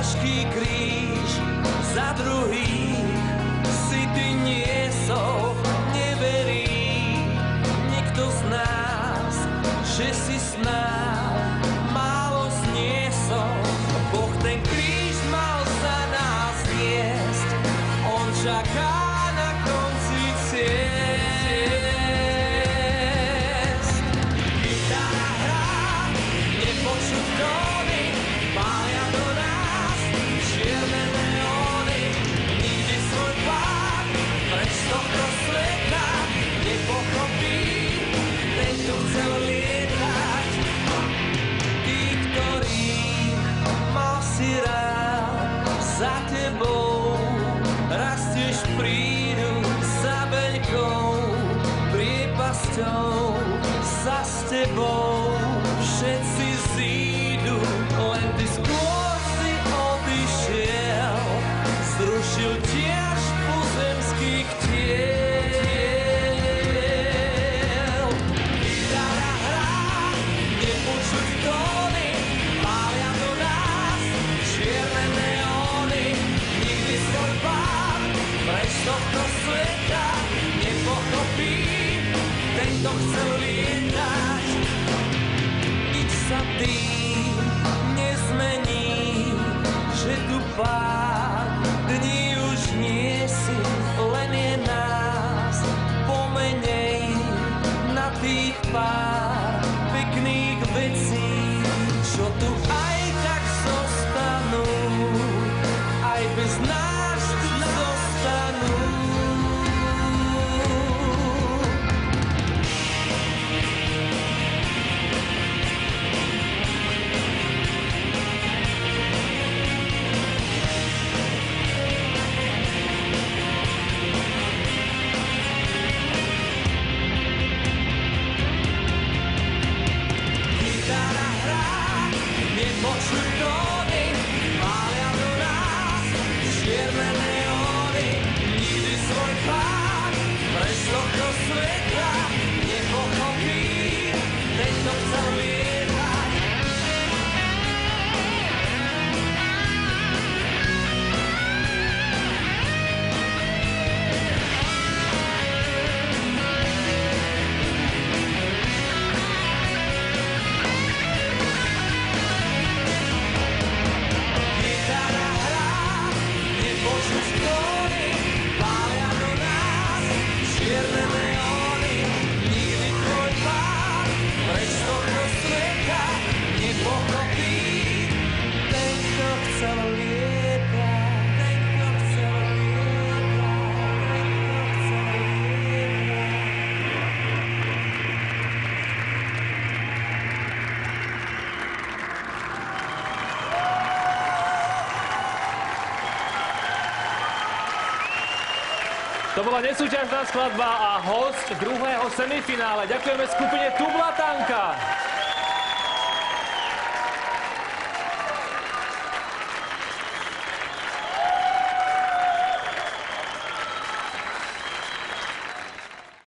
ťažký kríž za druhý si ty niesol, neverí nikto z nás, že si s nás. prídu sa beľkou, priepasťou, sa s tebou. Všetci zídu, len ty skôr si obišiel, zrušil tiež pozemský ktiež. free. But you know Tierra. To bola nesúťažná skladba a host druhého semifinále. Ďakujeme skupine Tublatanka.